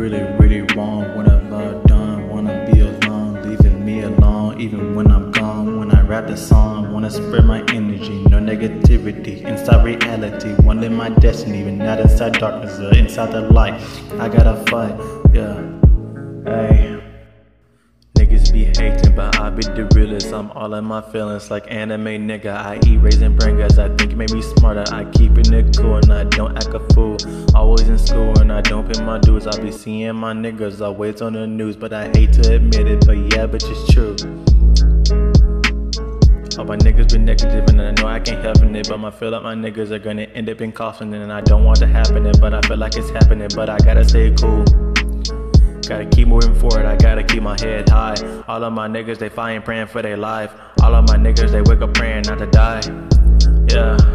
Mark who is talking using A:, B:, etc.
A: really, really wrong. Have I done? Wanna be alone, leaving me alone, even when I'm gone. When I rap the song, wanna spread my energy, no negativity. Inside reality, wanna live my destiny, but not inside darkness, uh, inside the light. I gotta fight, yeah. Hey. Niggas be hating, but I be the realest. I'm all in my feelings like anime nigga. I eat raisin bringers. I think it made me smarter. I keep it cool and I don't act a fool. Always in school and I don't pay my dues. I be seeing my niggas always on the news, but I hate to admit it, but yeah, but it's true. All my niggas be negative and I know I can't help it, but I feel like my niggas are gonna end up in coffin and I don't want to happen, it but I feel like it's happening, but I gotta stay cool. Gotta keep moving forward, I gotta keep my head high. All of my niggas, they fighting, praying for their life. All of my niggas, they wake up praying not to die. Yeah.